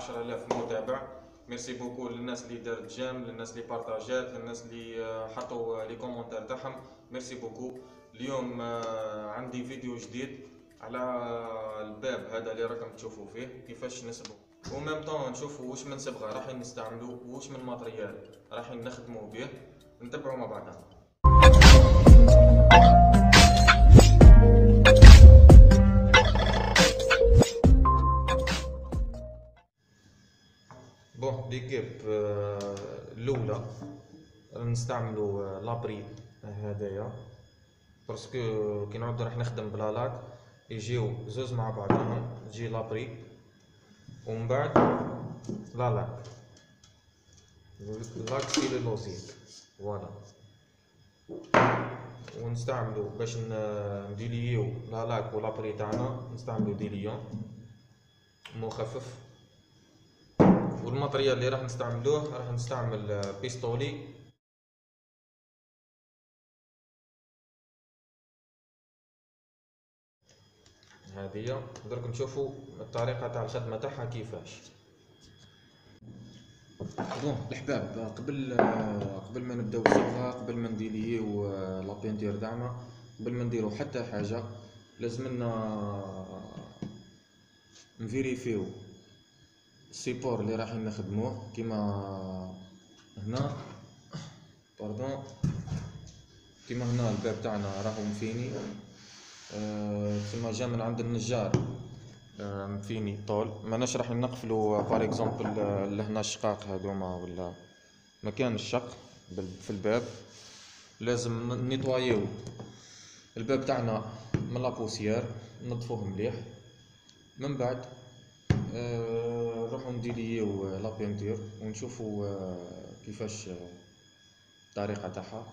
10000 متابع. merci beaucoup للناس اللي دارت j'aime للناس اللي بارطاجات للناس اللي آه، حطوا لي commentaires تاعهم. merci beaucoup. اليوم آه، عندي فيديو جديد على الباب هذا اللي راكم تشوفوا فيه كيفاش نصبغوا و même temps نشوفوا واش من صبغة راح نستعملوا واش من matériel راح نخدموا به. نتبعوا مع بعضنا. ليكيب الاولى نستعملوا l'apprêt هذايا parce que كي نعود راح نخدم ب la laque يجيو زوز مع بعضهم تجي l'apprêt ومن بعد la laque laque cellulosique voilà. ونستعملو باش نديليو la laque و l'apprêt تاعنا نستعملو diluant. مخفف. وال matériel اللي راح نستعملوه راح نستعمل آه، pistolet. هذه درك نشوفوا الطريقة تاع الخدمة تاعها كيفاش. bon الحباب قبل قبل ما نبداو الصبغه قبل ما نديليو la peinture تاعنا قبل ما نديرو حتى حاجة لازمنا نفيريفيو. ال support اللي رايحين نخدموه كيما هنا. pardon كيما هنا الباب تاعنا راهو مفيني. آه، كيما جا من عند النجار. آه، مفيني طول. ماناش راح نقفلو par exemple لهنا الشقاق هذوما ولا مكان الشق في الباب. لازم ن- نيطوايو الباب تاعنا من لابوسيير نظفوه مليح. من بعد آه، نروحو نديليو لا بينتير ونشوفو آه، كيفاش آه، الطريقة تاعها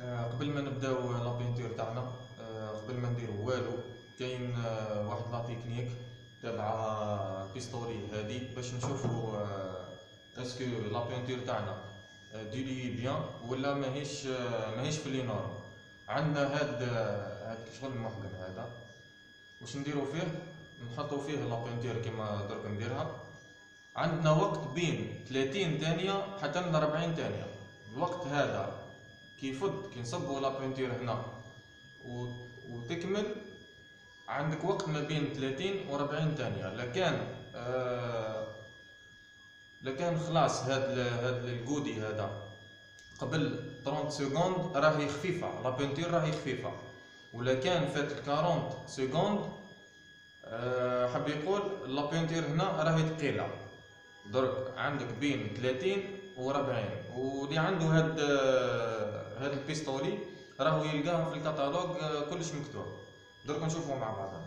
آه، قبل ما نبداو la peinture تاعنا آه، قبل ما نديرو والو كاين آه، واحد la technique تابع ال pistolet هادي باش نشوفو آه، est-ce que la peinture تاعنا آه، diluée bien ولا ماهيش آه، ماهيش في les normes عندنا هاد آه، هاد شغل المحقن هذا. واش نديرو فيه؟ نحطو فيه لا بينتور كيما درك نديرها. عندنا وقت بين 30 ثانية حتى ل 40 ثانية. الوقت هذا كي يفض كي نصبوا la peinture هنا. وتكمل عندك وقت ما بين 30 و 40 ثانية لكان آه... لكان خلاص هاد. هاد الجودي هذا قبل 30 secondes راهي خفيفة la peinture راهي خفيفة ولا كان فات 40 secondes آه... حب يقول la peinture هنا راهي ثقيلة درك عندك بين 30 و 40 واللي عنده هاد هاد البيستولي راهو يلقاه في الكتالوج آه، كلش مكتوب. درك نشوفوا مع بعضنا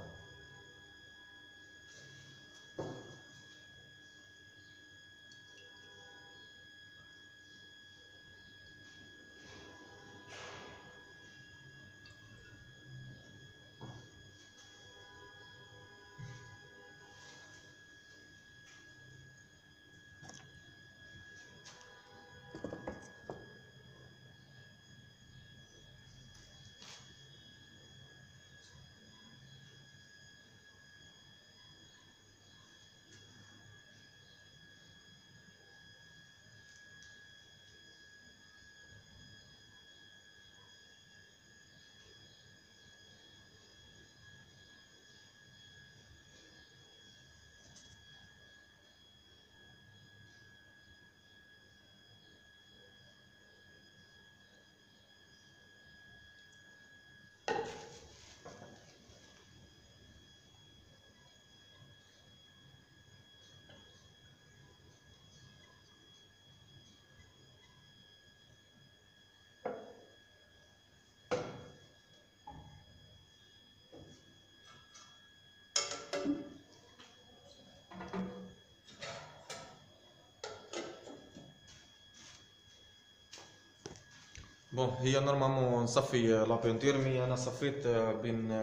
bon هي normalement نصفي là mais أنا صفيت بين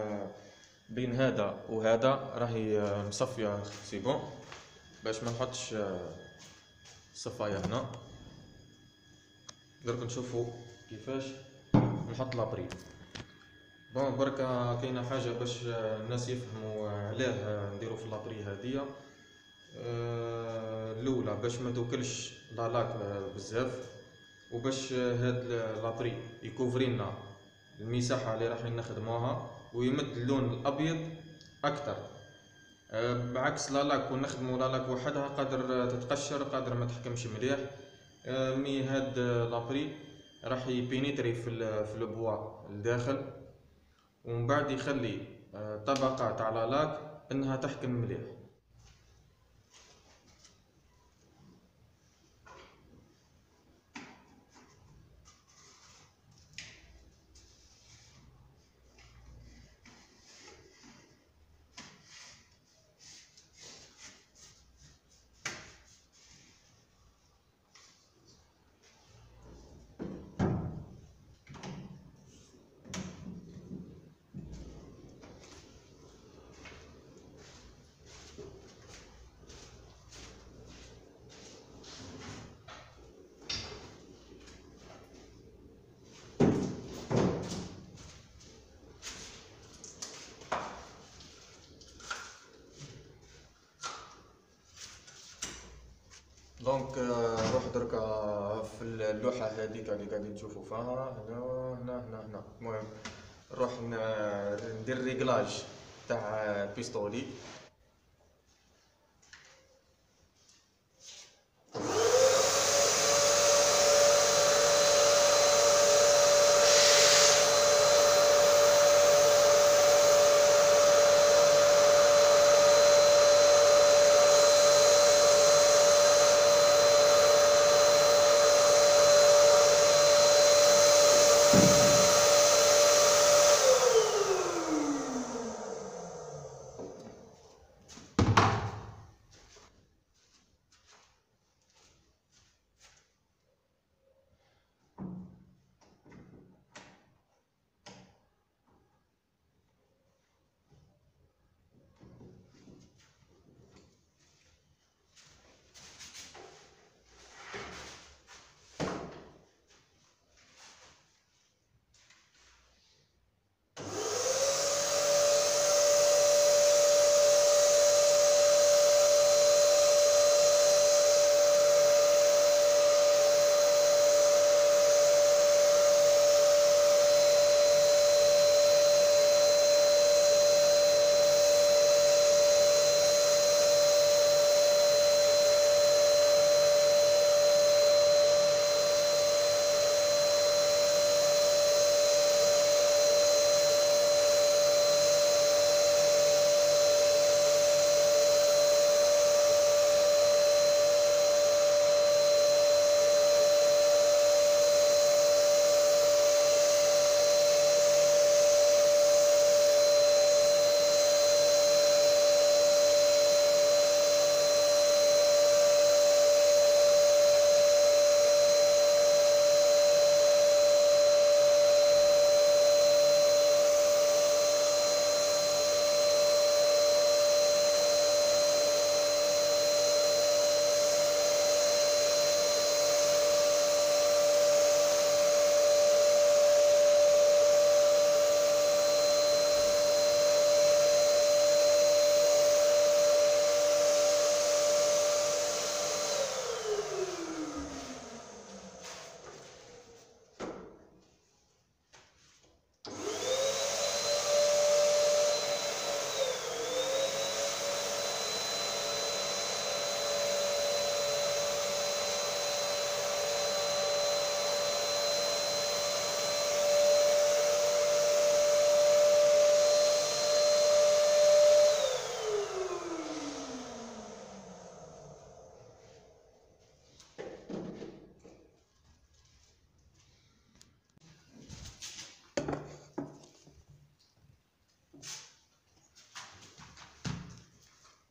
بين هذا وهذا راهي مصفيه c'est bon باش ما نحطش الصفايه هنا درك نشوفو كيفاش نحط l'apprêt bon بركا كاينة حاجة باش الناس يفهموا علاه نديرو في l'apprêt هاديه الاولى باش ما توكلش la laque بزاف وباش هاد l'apprêt يكوفرينا المساحة اللي راح نخدموها ويمد اللون الأبيض أكثر أه، بعكس la laque ونخدمو la laque وحدها قادر تتقشر قادر ما تحكمش مليح. أه، mais هاد l'apprêt راح يبينيتري في ال bois الداخل. ومن بعد يخلي أه، طبقة تاع la laque إنها تحكم مليح. donc نروح دركا في اللوحة هذيك اللي قاعدين تشوفوا فيها هنا هنا هنا هنا. المهم نروح ندير réglage تاع ال pistolet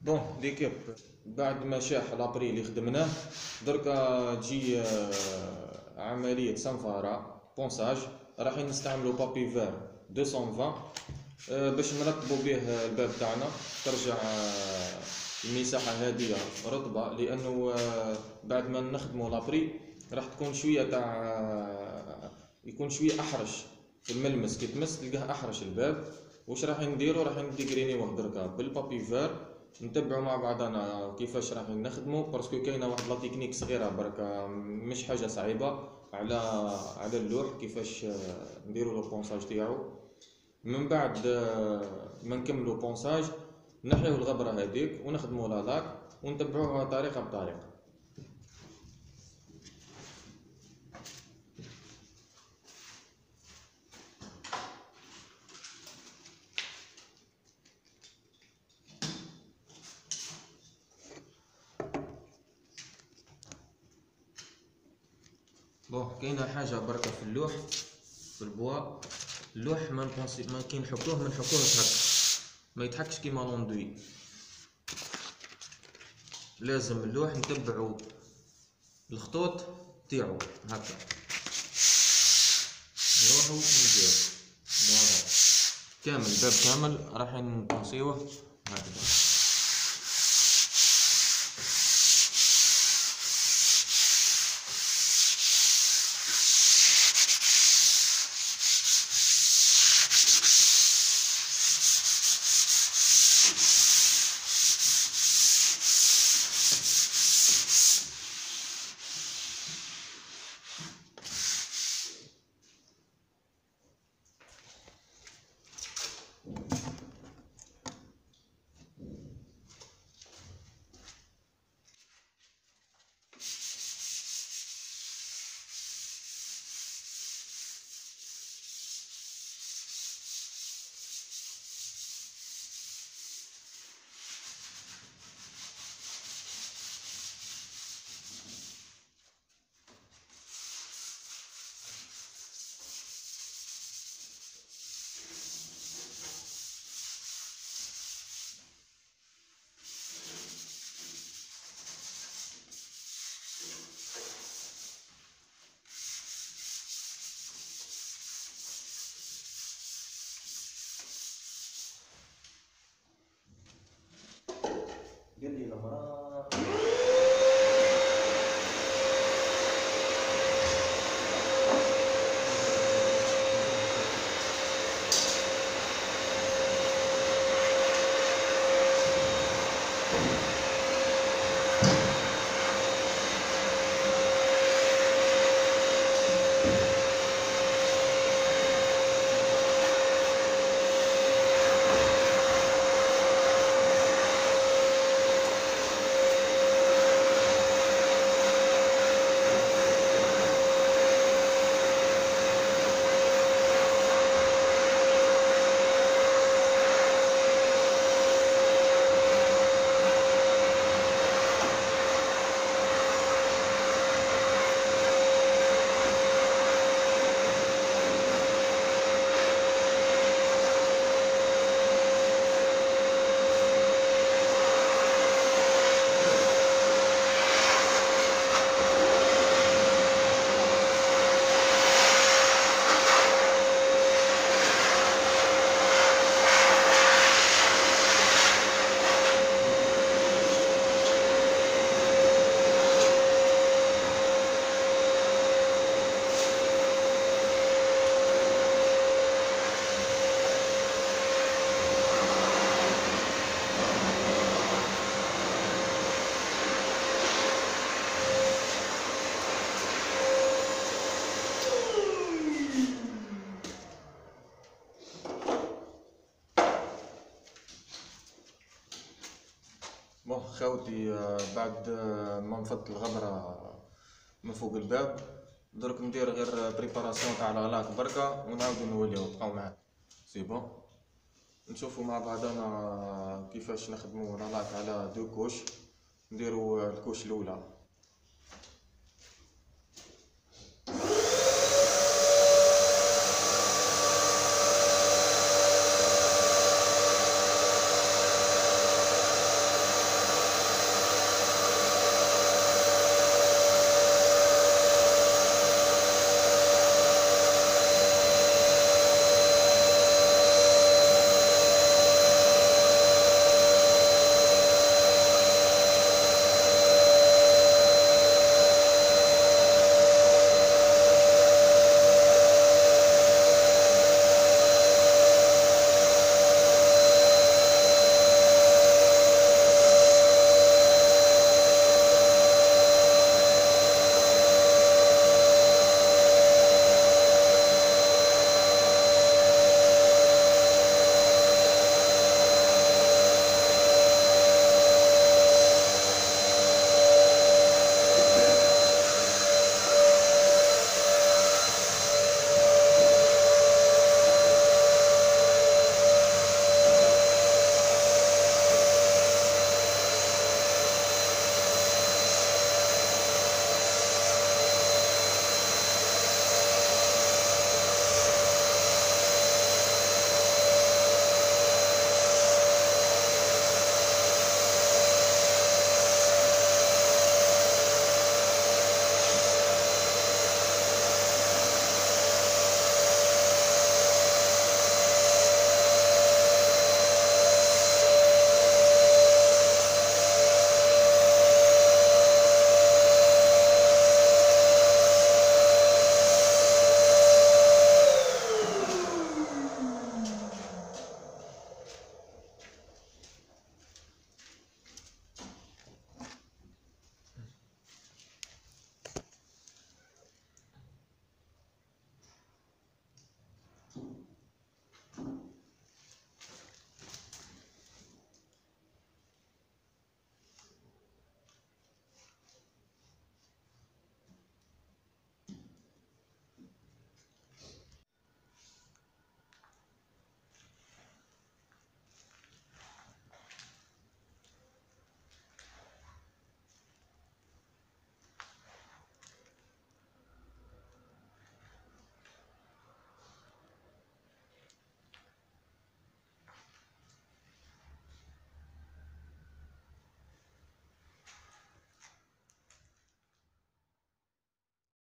bon l'équipe بعد ما شاح l'apprêt اللي خدمناه دركا تجي آه، عملية صنفرة ponçage راح نستعملو papier verre 220 آه، باش نرطبو به الباب تاعنا. ترجع آه، المساحة هادية رطبة لأنه بعد ما نخدمو l'apprêt راح تكون شوية تاع يكون شوية أحرش في الملمس. كي تمس تلقاه أحرش الباب. واش راح نديرو؟ راح نديكرينيوه دركا بال papier verre. نتبعو مع بعضنا كيفاش راح نخدمو parce que كاينة واحد la technique صغيرة برك مش حاجة صعيبة على على اللوح كيفاش نديرو le ponçage تاعو. من بعد ما نكملو ponçage نحيو الغبرة هذيك ونخدمو la laque ونتبعوها طريقة بطريقة. bon كاينة حاجة بركة في اللوح في ال bois. اللوح ما نبونسي ما كي نحكوه ما نحكوهش هكا ما يتحكش كيما l'enduit. لازم اللوح نتبعو. الخطوط تاعو هكا. نروحو نجيو. voilà. كامل الباب كامل. راح نبونسيوه هكذا. خاوتي آه، بعد آه، ما نفض الغبرة من فوق الباب درك ندير غير préparation تاع la laque بركة ونعاودو نوليو بقاو معايا c'est bon نشوفو مع بعضنا كيفاش نخدمو la laque على deux couches. نديرو ال couche الأولى.